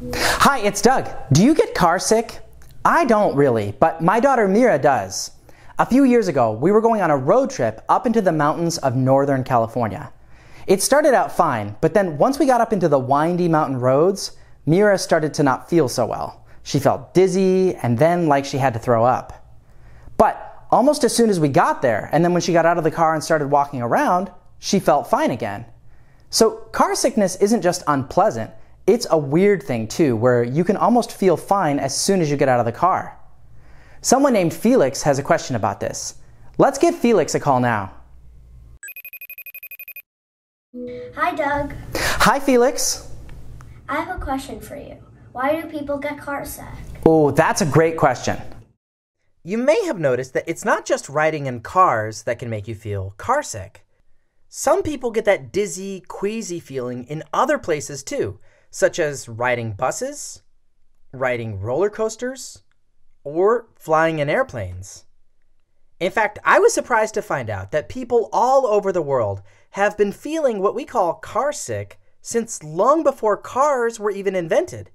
Hi, it's Doug. Do you get car sick? I don't really, but my daughter Mira does. A few years ago, we were going on a road trip up into the mountains of Northern California. It started out fine, but then once we got up into the windy mountain roads, Mira started to not feel so well. She felt dizzy and then like she had to throw up. But almost as soon as we got there, and then when she got out of the car and started walking around, she felt fine again. So, car sickness isn't just unpleasant, it's a weird thing too, where you can almost feel fine as soon as you get out of the car. Someone named Felix has a question about this. Let's give Felix a call now. Hi, Doug. Hi, Felix. I have a question for you. Why do people get car sick? Oh, that's a great question. You may have noticed that it's not just riding in cars that can make you feel carsick. Some people get that dizzy, queasy feeling in other places too, such as riding buses, riding roller coasters, or flying in airplanes. In fact, I was surprised to find out that people all over the world have been feeling what we call car sick since long before cars were even invented.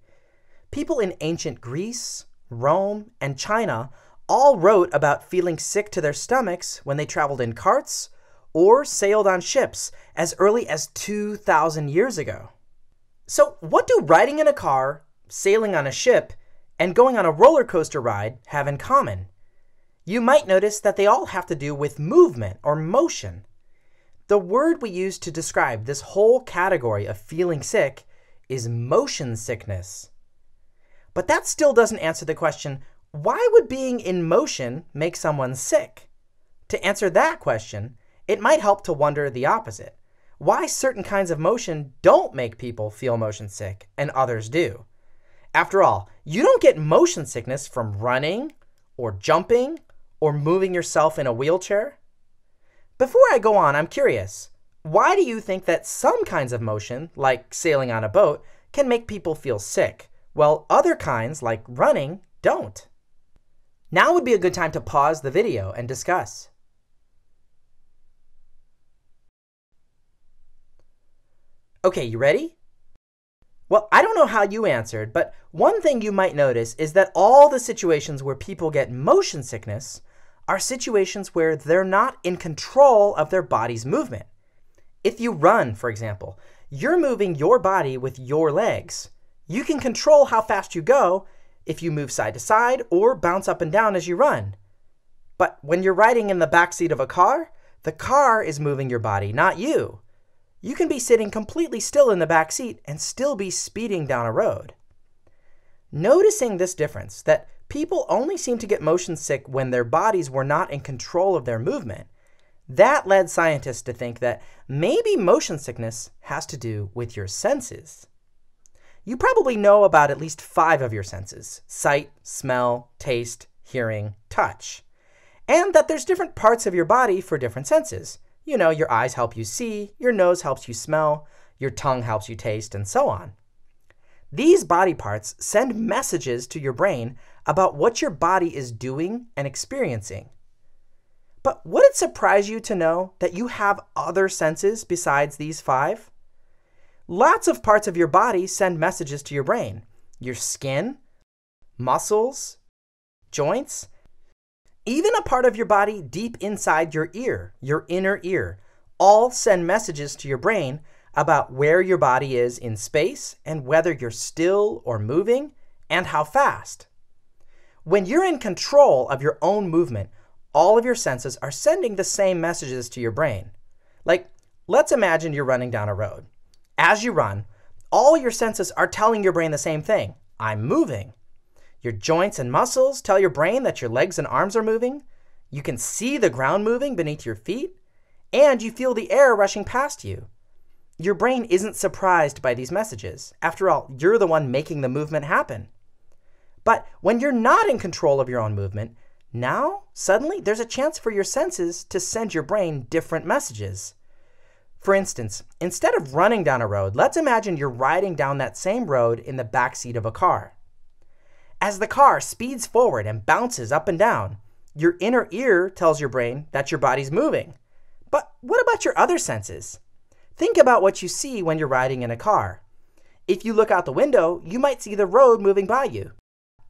People in ancient Greece, Rome, and China all wrote about feeling sick to their stomachs when they traveled in carts or sailed on ships as early as 2,000 years ago. So, what do riding in a car, sailing on a ship, and going on a roller coaster ride have in common? You might notice that they all have to do with movement or motion. The word we use to describe this whole category of feeling sick is motion sickness. But that still doesn't answer the question why would being in motion make someone sick? To answer that question, it might help to wonder the opposite why certain kinds of motion don't make people feel motion sick and others do. After all, you don't get motion sickness from running or jumping or moving yourself in a wheelchair. Before I go on, I'm curious. Why do you think that some kinds of motion, like sailing on a boat, can make people feel sick, while other kinds, like running, don't? Now would be a good time to pause the video and discuss. Okay, you ready? Well, I don't know how you answered, but one thing you might notice is that all the situations where people get motion sickness are situations where they're not in control of their body's movement. If you run, for example, you're moving your body with your legs. You can control how fast you go if you move side to side or bounce up and down as you run. But when you're riding in the back seat of a car, the car is moving your body, not you you can be sitting completely still in the back seat and still be speeding down a road. Noticing this difference, that people only seem to get motion sick when their bodies were not in control of their movement, that led scientists to think that maybe motion sickness has to do with your senses. You probably know about at least five of your senses sight, smell, taste, hearing, touch. And that there's different parts of your body for different senses. You know, your eyes help you see, your nose helps you smell, your tongue helps you taste, and so on. These body parts send messages to your brain about what your body is doing and experiencing. But would it surprise you to know that you have other senses besides these five? Lots of parts of your body send messages to your brain your skin, muscles, joints, even a part of your body deep inside your ear, your inner ear, all send messages to your brain about where your body is in space and whether you're still or moving and how fast. When you're in control of your own movement, all of your senses are sending the same messages to your brain. Like, let's imagine you're running down a road. As you run, all your senses are telling your brain the same thing I'm moving. Your joints and muscles tell your brain that your legs and arms are moving. You can see the ground moving beneath your feet, and you feel the air rushing past you. Your brain isn't surprised by these messages. After all, you're the one making the movement happen. But when you're not in control of your own movement, now suddenly there's a chance for your senses to send your brain different messages. For instance, instead of running down a road, let's imagine you're riding down that same road in the back seat of a car. As the car speeds forward and bounces up and down, your inner ear tells your brain that your body's moving. But what about your other senses? Think about what you see when you're riding in a car. If you look out the window, you might see the road moving by you.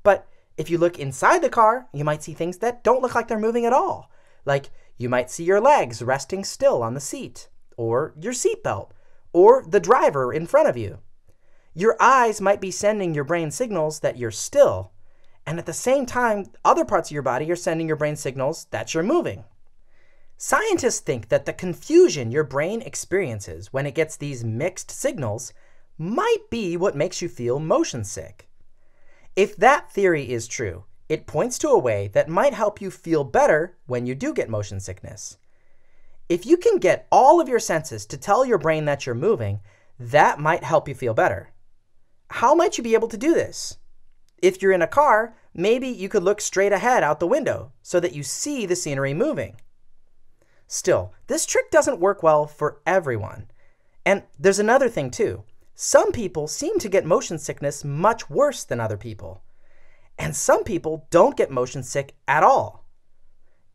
But if you look inside the car, you might see things that don't look like they're moving at all. Like you might see your legs resting still on the seat, or your seatbelt, or the driver in front of you. Your eyes might be sending your brain signals that you're still, and at the same time, other parts of your body are sending your brain signals that you're moving. Scientists think that the confusion your brain experiences when it gets these mixed signals might be what makes you feel motion sick. If that theory is true, it points to a way that might help you feel better when you do get motion sickness. If you can get all of your senses to tell your brain that you're moving, that might help you feel better. How might you be able to do this? If you're in a car, maybe you could look straight ahead out the window so that you see the scenery moving. Still, this trick doesn't work well for everyone. And there's another thing too. Some people seem to get motion sickness much worse than other people. And some people don't get motion sick at all.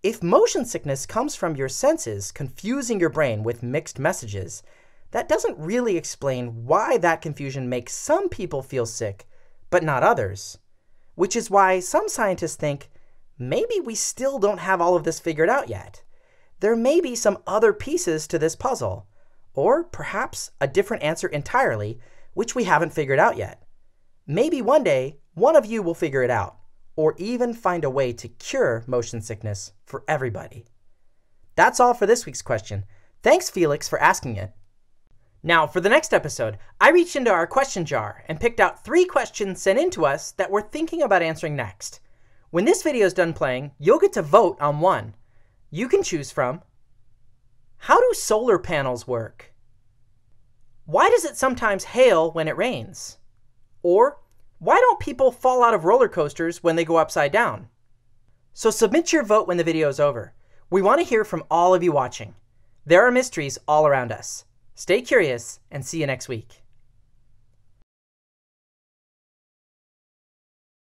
If motion sickness comes from your senses confusing your brain with mixed messages, that doesn't really explain why that confusion makes some people feel sick, but not others. Which is why some scientists think maybe we still don't have all of this figured out yet. There may be some other pieces to this puzzle, or perhaps a different answer entirely, which we haven't figured out yet. Maybe one day one of you will figure it out, or even find a way to cure motion sickness for everybody. That's all for this week's question. Thanks, Felix, for asking it. Now, for the next episode, I reached into our question jar and picked out three questions sent in to us that we're thinking about answering next. When this video is done playing, you'll get to vote on one. You can choose from How do solar panels work? Why does it sometimes hail when it rains? Or why don't people fall out of roller coasters when they go upside down? So submit your vote when the video is over. We want to hear from all of you watching. There are mysteries all around us. Stay curious and see you next week.